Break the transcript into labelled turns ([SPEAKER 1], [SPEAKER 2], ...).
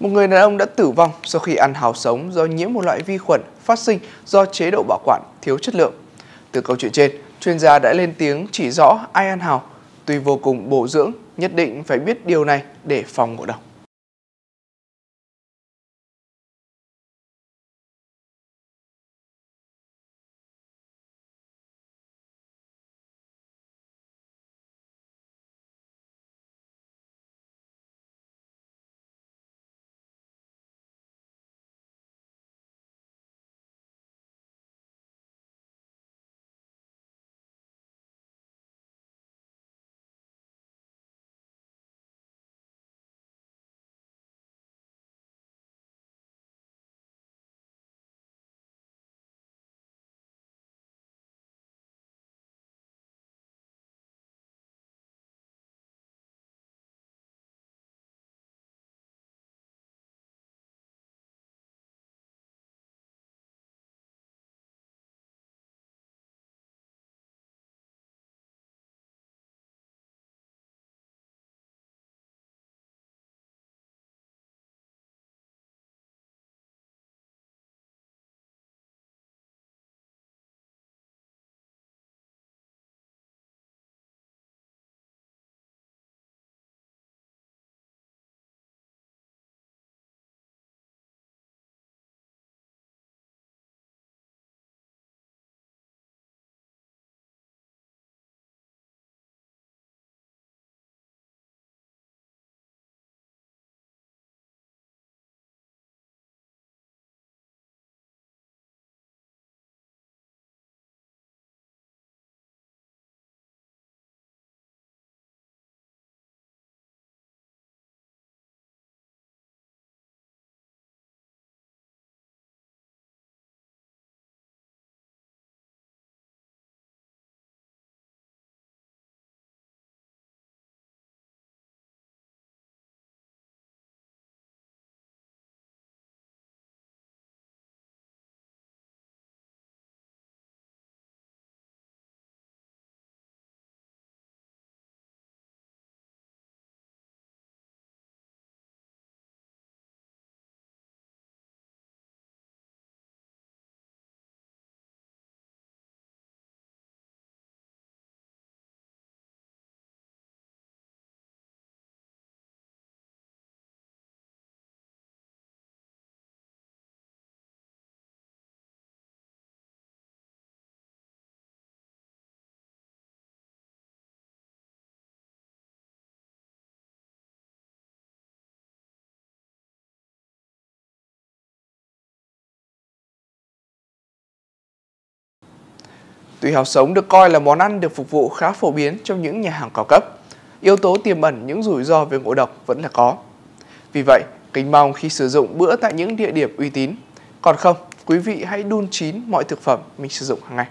[SPEAKER 1] Một người đàn ông đã tử vong sau khi ăn hào sống do nhiễm một loại vi khuẩn phát sinh do chế độ bảo quản thiếu chất lượng. Từ câu chuyện trên, chuyên gia đã lên tiếng chỉ rõ ai ăn hào, tuy vô cùng bổ dưỡng, nhất định phải biết điều này để phòng ngộ độc. Tuy hào sống được coi là món ăn được phục vụ khá phổ biến trong những nhà hàng cao cấp, yếu tố tiềm ẩn những rủi ro về ngộ độc vẫn là có. Vì vậy, kính mong khi sử dụng bữa tại những địa điểm uy tín. Còn không, quý vị hãy đun chín mọi thực phẩm mình sử dụng hàng ngày.